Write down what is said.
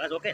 બસ okay